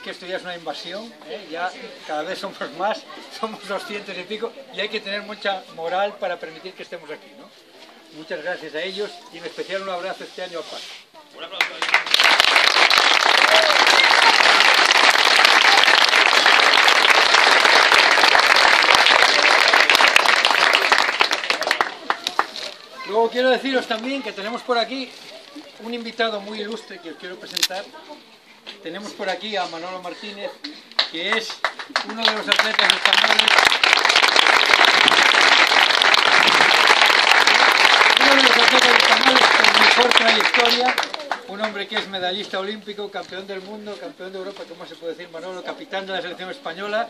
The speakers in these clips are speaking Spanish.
que esto ya es una invasión, ¿eh? ya cada vez somos más, somos 200 y pico, y hay que tener mucha moral para permitir que estemos aquí. ¿no? Muchas gracias a ellos y en especial un abrazo este año a Paz. Un aplauso. Luego quiero deciros también que tenemos por aquí un invitado muy ilustre que os quiero presentar. Tenemos por aquí a Manolo Martínez, que es uno de los atletas españoles uno de los atletas españoles con mejor trayectoria, un hombre que es medallista olímpico, campeón del mundo, campeón de Europa, ¿cómo se puede decir Manolo? Capitán de la selección española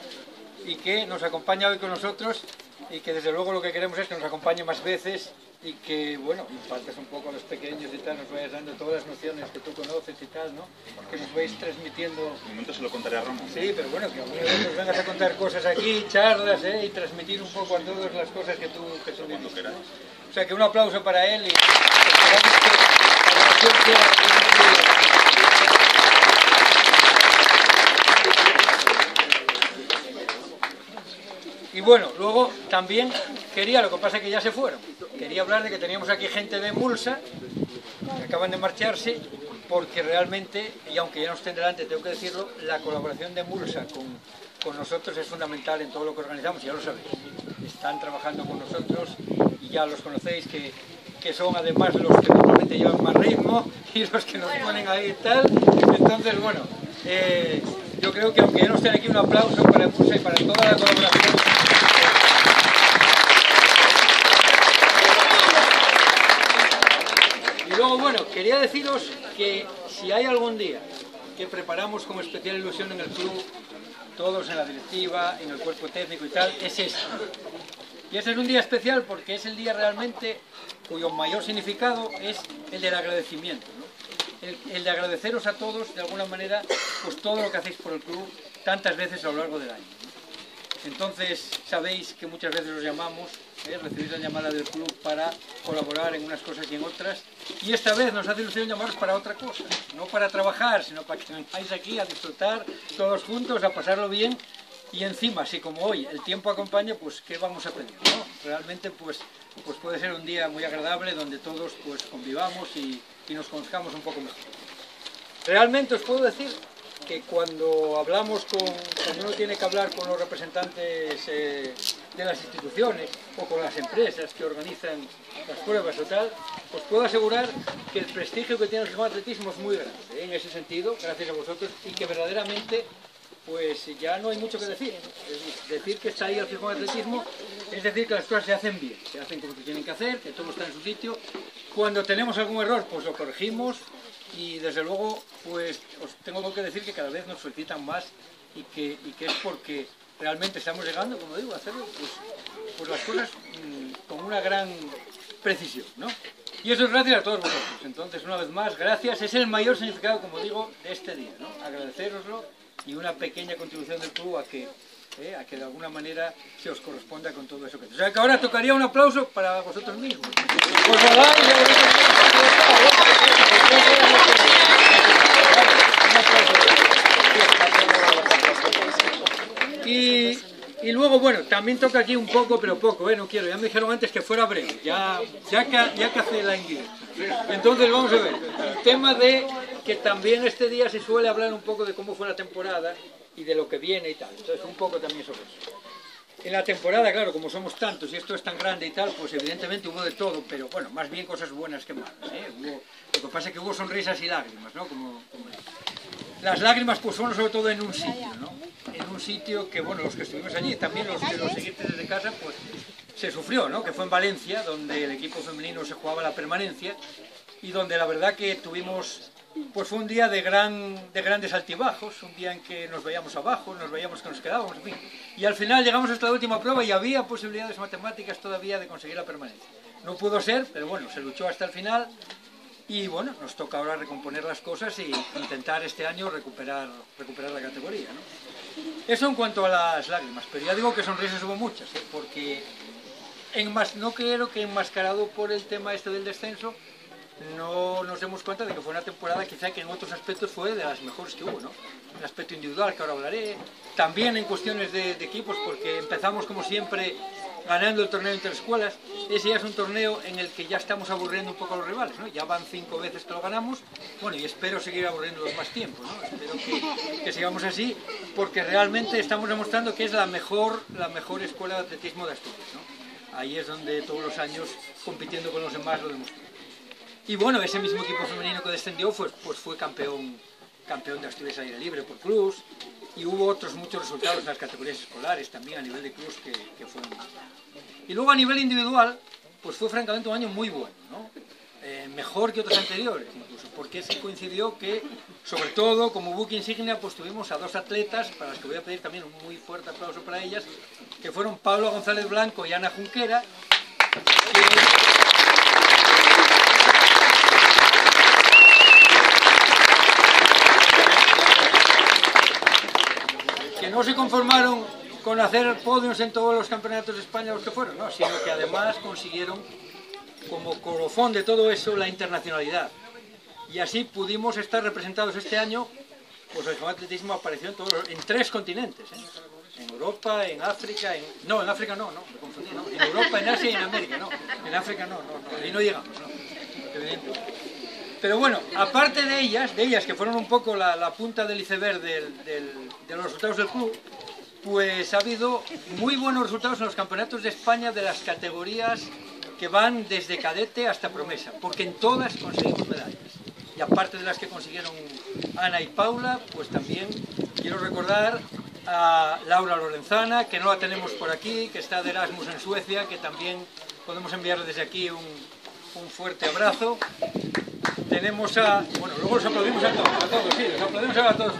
y que nos acompaña hoy con nosotros y que desde luego lo que queremos es que nos acompañe más veces y que, bueno, impartes un poco a los pequeños y tal, nos vayas dando todas las nociones que tú conoces y tal, ¿no? Que nos vais transmitiendo... En un momento se lo contaré a Ramón. Sí, pero bueno, que a mí nos vengas a contar cosas aquí, charlas, ¿eh? Y transmitir un poco a todos las cosas que tú, que tú queráis. O sea que un aplauso para él y esperamos que la oración sea Y bueno, luego también quería, lo que pasa es que ya se fueron, quería hablar de que teníamos aquí gente de Mulsa, que acaban de marcharse, porque realmente, y aunque ya no estén delante, tengo que decirlo, la colaboración de Mulsa con, con nosotros es fundamental en todo lo que organizamos, ya lo sabéis. Están trabajando con nosotros y ya los conocéis que, que son además los que normalmente llevan más ritmo y los que nos ponen ahí y tal. Entonces, bueno, eh, yo creo que aunque ya no estén aquí, un aplauso para Mulsa y para toda la colaboración. Luego, bueno, quería deciros que si hay algún día que preparamos con especial ilusión en el club, todos en la directiva, en el cuerpo técnico y tal, es este. Y ese es un día especial porque es el día realmente cuyo mayor significado es el del agradecimiento. El, de agradeceros a todos, de alguna manera, pues todo lo que hacéis por el club tantas veces a lo largo del año. Entonces, sabéis que muchas veces os llamamos, ¿eh? recibís la llamada del club para colaborar en unas cosas y en otras. Y esta vez nos hace ilusión llamaros para otra cosa, no para trabajar, sino para que vengáis aquí a disfrutar todos juntos, a pasarlo bien. Y encima, si como hoy el tiempo acompaña, pues ¿qué vamos a pedir? no? Realmente, pues, pues puede ser un día muy agradable donde todos pues convivamos y, y nos conozcamos un poco mejor. Realmente os puedo decir que cuando hablamos con, cuando uno tiene que hablar con los representantes eh, de las instituciones o con las empresas que organizan las pruebas o tal, os puedo asegurar que el prestigio que tiene el Gijón Atletismo es muy grande, ¿eh? en ese sentido, gracias a vosotros, y que verdaderamente pues ya no hay mucho que decir. Decir, que está ahí el Gijón Atletismo es decir que las cosas se hacen bien, se hacen como se tienen que hacer, que todo está en su sitio. Cuando tenemos algún error, pues lo corregimos y desde luego pues os tengo que decir que cada vez nos felicitan más y que, y que es porque realmente estamos llegando, como digo, a hacerlo pues, pues las cosas mmm, con una gran precisión, ¿no? Y eso es gracias a todos vosotros. Entonces, una vez más, gracias. Es el mayor significado, como digo, de este día, ¿no? Agradeceroslo y una pequeña contribución del club a que, eh, a que de alguna manera se os corresponda con todo eso. O sea, que ahora tocaría un aplauso para vosotros mismos. Pues lo dais y y, y luego, bueno, también toca aquí un poco, pero poco, ¿eh? no quiero. Ya me dijeron antes que fuera breve, ya, ya, que, ya hace la inglés. Entonces, vamos a ver, el tema de que también este día se suele hablar un poco de cómo fue la temporada y de lo que viene y tal. Entonces, un poco también sobre eso. En la temporada, claro, como somos tantos y esto es tan grande y tal, pues evidentemente hubo de todo, pero bueno, más bien cosas buenas que malas. ¿eh? Hubo, lo que pasa es que hubo sonrisas y lágrimas, ¿no? Como, como... Las lágrimas pues fueron sobre todo en un sitio, ¿no? Sitio que, bueno, los que estuvimos allí, también los que los seguiste desde casa, pues se sufrió, ¿no? Que fue en Valencia, donde el equipo femenino se jugaba la permanencia y donde la verdad que tuvimos pues fue un día de, gran, de grandes altibajos, un día en que nos veíamos abajo, nos veíamos que nos quedábamos, en fin. Y al final llegamos hasta la última prueba y había posibilidades matemáticas todavía de conseguir la permanencia. No pudo ser, pero bueno, se luchó hasta el final y bueno, nos toca ahora recomponer las cosas y intentar este año recuperar, recuperar la categoría. Eso en cuanto a las lágrimas, pero ya digo que sonrisas hubo muchas, ¿eh? porque enmas no creo que enmascarado por el tema este del descenso, no nos demos cuenta de que fue una temporada quizá que en otros aspectos fue de las mejores que hubo, ¿no? el aspecto individual, que ahora hablaré, también en cuestiones de equipos, porque empezamos como siempre ganando el torneo interescuelas, ese ya es un torneo en el que ya estamos aburriendo un poco a los rivales, ¿no? ya van cinco veces que lo ganamos, bueno, y espero seguir aburriéndolos más tiempo, ¿no? espero que, que, sigamos así, porque realmente estamos demostrando que es la mejor, la mejor escuela de atletismo de Asturias, ¿no? ahí es donde todos los años, compitiendo con los demás, lo demostramos. Y bueno, ese mismo equipo femenino que descendió pues, pues fue campeón, campeón de Asturias aire libre por cruz, y hubo otros muchos resultados en las categorías escolares también a nivel de cruz que, que fueron y luego a nivel individual pues fue francamente un año muy bueno ¿no? eh, mejor que otros anteriores incluso porque que coincidió que sobre todo como buque insignia pues tuvimos a dos atletas para las que voy a pedir también un muy fuerte aplauso para ellas que fueron Pablo González Blanco y Ana Junquera que no se conformaron con hacer podios en todos los campeonatos de España los que fueron, no, sino que además consiguieron como colofón de todo eso la internacionalidad. Y así pudimos estar representados este año, pues el atletismo apareció en, tres continentes, ¿eh? en Europa, en África, en... no, en África no, no, en Europa, en Asia y en América, no, en África no, no, no ahí no llegamos, no, Pero bueno, aparte de ellas, de ellas que fueron un poco la, punta del iceberg de los resultados del club, pues ha habido muy buenos resultados en los campeonatos de España de las categorías que van desde cadete hasta promesa, porque en todas conseguimos medallas. Y aparte de las que consiguieron Ana y Paula, pues también quiero recordar a Laura Lorenzana, que no la tenemos por aquí, que está de Erasmus en Suecia, que también podemos enviar desde aquí un fuerte abrazo. Tenemos a... bueno, luego los aplaudimos a todos, a todos, sí, los aplaudimos a todos.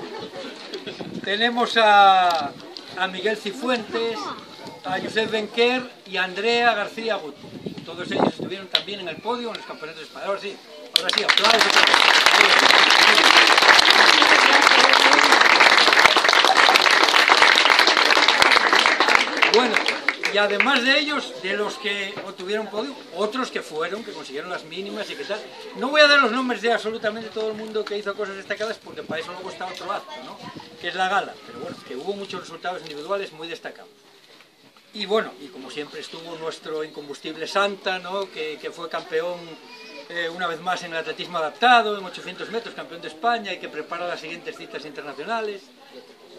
Tenemos a, a Miguel Cifuentes, a Josep Benquer y a Andrea García Guti. Todos ellos estuvieron también en el podio en los campeonatos España. Ahora sí, ahora sí, aplausos. Bueno, y además de ellos, de los que obtuvieron podio, otros que fueron, que consiguieron las mínimas y que tal. No voy a dar los nombres de absolutamente todo el mundo que hizo cosas destacadas, porque para eso luego está otro acto, ¿no? que es la gala. Pero bueno, que hubo muchos resultados individuales muy destacados. Y bueno, y como siempre estuvo nuestro incombustible Santa, ¿no? que, que fue campeón eh, una vez más en el atletismo adaptado, en 800 metros, campeón de España y que prepara las siguientes citas internacionales.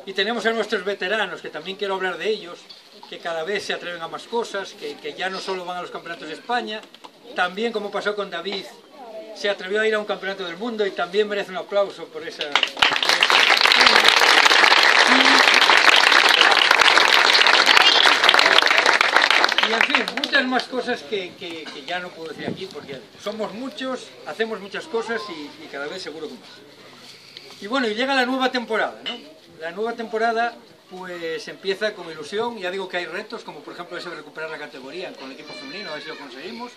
Y tenemos a nuestros veteranos, que también quiero hablar de ellos, que cada vez se atreven a más cosas, que, que ya no solo van a los campeonatos de España, también como pasó con David, se atrevió a ir a un campeonato del mundo y también merece un aplauso por esa... Y en fin, muchas más cosas que, que, que, ya no puedo decir aquí porque somos muchos, hacemos muchas cosas y, y, cada vez seguro que más. Y bueno, y llega la nueva temporada, ¿no? La nueva temporada pues empieza con ilusión, ya digo que hay retos, como por ejemplo ese de recuperar la categoría con el equipo femenino, a ver si lo conseguimos.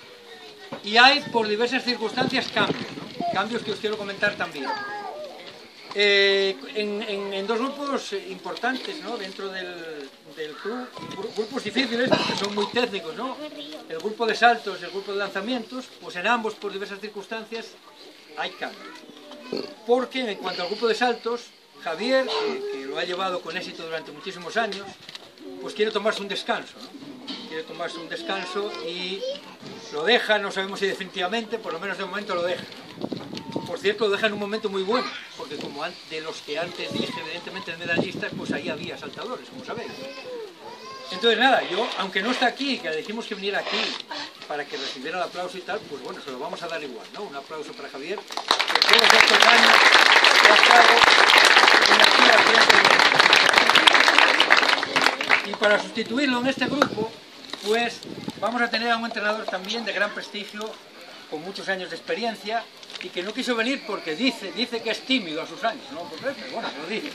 Y hay, por diversas circunstancias, cambios, ¿no? cambios que os quiero comentar también. Eh, en, dos grupos importantes ¿no? dentro del, del, club, grupos difíciles porque son muy técnicos, ¿no? el grupo de saltos y el grupo de lanzamientos, pues en ambos por diversas circunstancias hay cambios. Porque en cuanto al grupo de saltos, Javier, lo ha llevado con éxito durante muchísimos años, pues quiere tomarse un descanso, ¿no? quiere tomarse un descanso y lo deja, no sabemos si definitivamente, por lo menos de momento lo deja. Por cierto, lo deja en un momento muy bueno, porque como de los que antes dije, evidentemente en medallistas, pues ahí había saltadores, como sabéis. Entonces nada, yo, aunque no está aquí, que le dijimos que viniera aquí para que recibiera el aplauso y tal, pues bueno, se lo vamos a dar igual, ¿no? Un aplauso para Javier, que todos estos años ha estado aquí al frente Y para sustituirlo en este grupo, pues vamos a tener a un entrenador también de gran prestigio, con muchos años de experiencia, y que no quiso venir porque dice, dice que es tímido a sus años, ¿no? Porque, bueno, lo dice,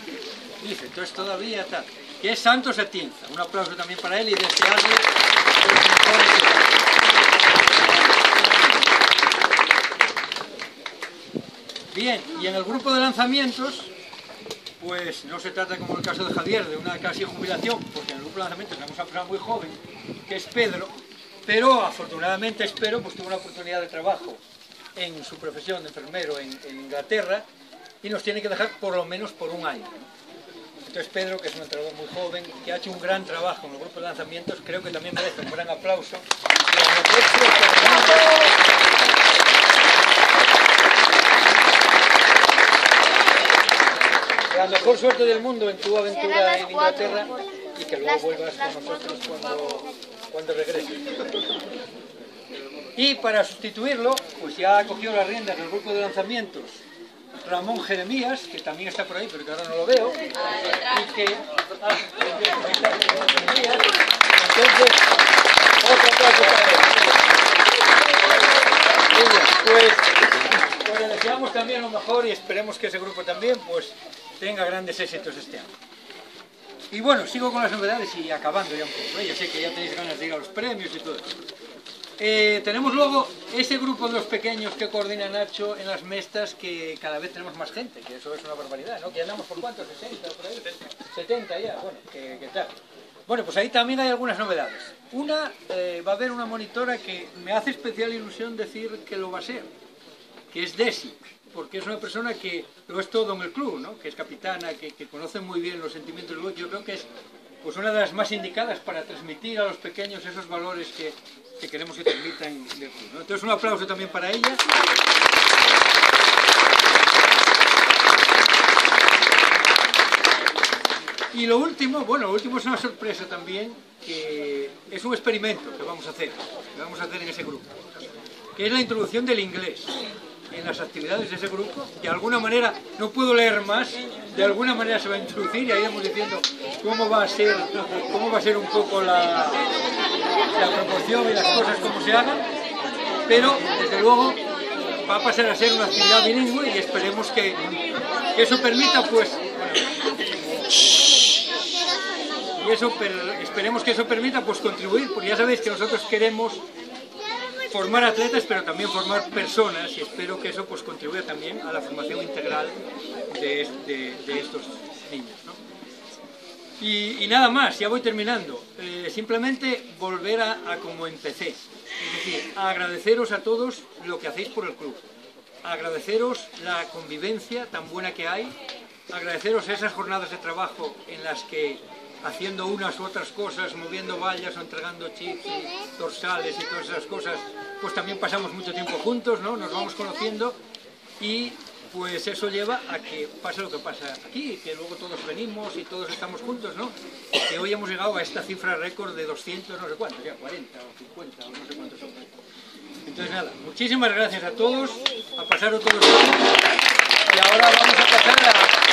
dice, entonces todavía tal, que es Santos Atienza, un aplauso también para él y desearle los mejores Bien, y en el grupo de lanzamientos, pues no se trata como el caso de Javier, de una casi jubilación, porque en el grupo de lanzamientos tenemos a una persona muy joven, que es Pedro, pero afortunadamente espero, pues tuvo una oportunidad de trabajo en su profesión de enfermero en, en Inglaterra y nos tiene que dejar por lo menos por un año. Entonces Pedro, que es un entrenador muy joven, que ha hecho un gran trabajo en el grupo de lanzamientos, creo que también merece un gran aplauso. La mejor suerte del mundo en tu aventura en Inglaterra y que luego vuelvas con nosotros cuando, cuando regreses. Y para sustituirlo, pues ya ha cogido las riendas del grupo de lanzamientos Ramón Jeremías, que también está por ahí, pero que ahora no lo veo, y que... Ah, Entonces, otro aplauso para él. Pues, deseamos también lo mejor y esperemos que ese grupo también pues tenga grandes éxitos este año. Y bueno, sigo con las novedades y acabando ya un poco. ¿eh? Yo sé que ya tenéis ganas de ir a los premios y todo eso. Eh, tenemos luego ese grupo de los pequeños que coordina Nacho en las mestas que cada vez tenemos más gente, que eso es una barbaridad, ¿no? Que andamos por cuántos, 60 por ahí, 70 ya, bueno, ¿qué, tal? Bueno, pues ahí también hay algunas novedades. Una, eh, va a haber una monitora que me hace especial ilusión decir que lo va a ser, que es Desi, porque es una persona que lo es todo en el club, ¿no? Que es capitana, que, conoce muy bien los sentimientos del club, yo creo que es pues una de las más indicadas para transmitir a los pequeños esos valores que, que queremos que transmitan del club. Entonces un aplauso también para ella. Y lo último, bueno, lo último es una sorpresa también, que es un experimento que vamos a hacer, que vamos a hacer en ese grupo, que es la introducción del inglés en las actividades de ese grupo. De alguna manera, no puedo leer más, de alguna manera se va a introducir y ahí vamos diciendo cómo va a ser, cómo va a ser un poco la, la proporción y las cosas como se hagan, pero desde luego va a pasar a ser una actividad bilingüe y esperemos que, eso permita pues y eso esperemos que eso permita pues contribuir porque ya sabéis que nosotros queremos formar atletas, pero también formar personas y espero que eso pues contribuya también a la formación integral de, estos niños. Y, nada más, ya voy terminando. Eh, simplemente volver a, como empecé. Es decir, agradeceros a todos lo que hacéis por el club. agradeceros la convivencia tan buena que hay. agradeceros esas jornadas de trabajo en las que haciendo unas u otras cosas, moviendo vallas o entregando chips y dorsales y todas esas cosas, pues también pasamos mucho tiempo juntos, ¿no? Nos vamos conociendo y pues eso lleva a que pase lo que pasa aquí, que luego todos venimos y todos estamos juntos, ¿no? Que hoy hemos llegado a esta cifra récord de 200, no sé cuántos, ya 40 o 50 o no sé cuántos son. Entonces nada, muchísimas gracias a todos, a pasar todos y ahora vamos a pasar a...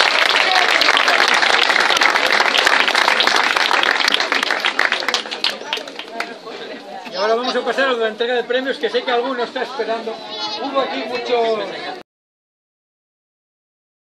ahora vamos a pasar a la entrega de premios que sé que alguno está esperando. Hubo aquí mucho...